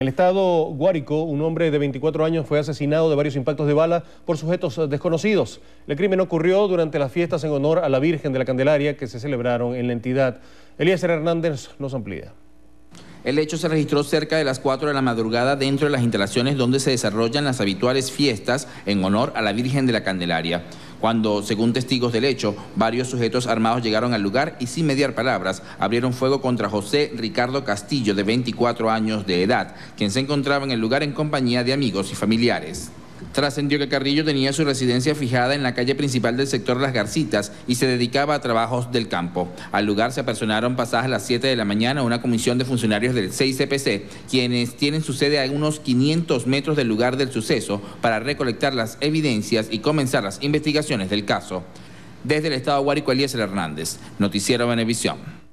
En el estado Guárico, un hombre de 24 años fue asesinado de varios impactos de bala por sujetos desconocidos. El crimen ocurrió durante las fiestas en honor a la Virgen de la Candelaria que se celebraron en la entidad. Elías Hernández nos amplía. El hecho se registró cerca de las 4 de la madrugada dentro de las instalaciones donde se desarrollan las habituales fiestas en honor a la Virgen de la Candelaria. Cuando, según testigos del hecho, varios sujetos armados llegaron al lugar y sin mediar palabras abrieron fuego contra José Ricardo Castillo, de 24 años de edad, quien se encontraba en el lugar en compañía de amigos y familiares. Trascendió que Carrillo tenía su residencia fijada en la calle principal del sector Las Garcitas y se dedicaba a trabajos del campo. Al lugar se apersonaron pasadas las 7 de la mañana una comisión de funcionarios del 6CPC, quienes tienen su sede a unos 500 metros del lugar del suceso para recolectar las evidencias y comenzar las investigaciones del caso. Desde el estado Guárico, Elías Hernández, Noticiero Venevisión.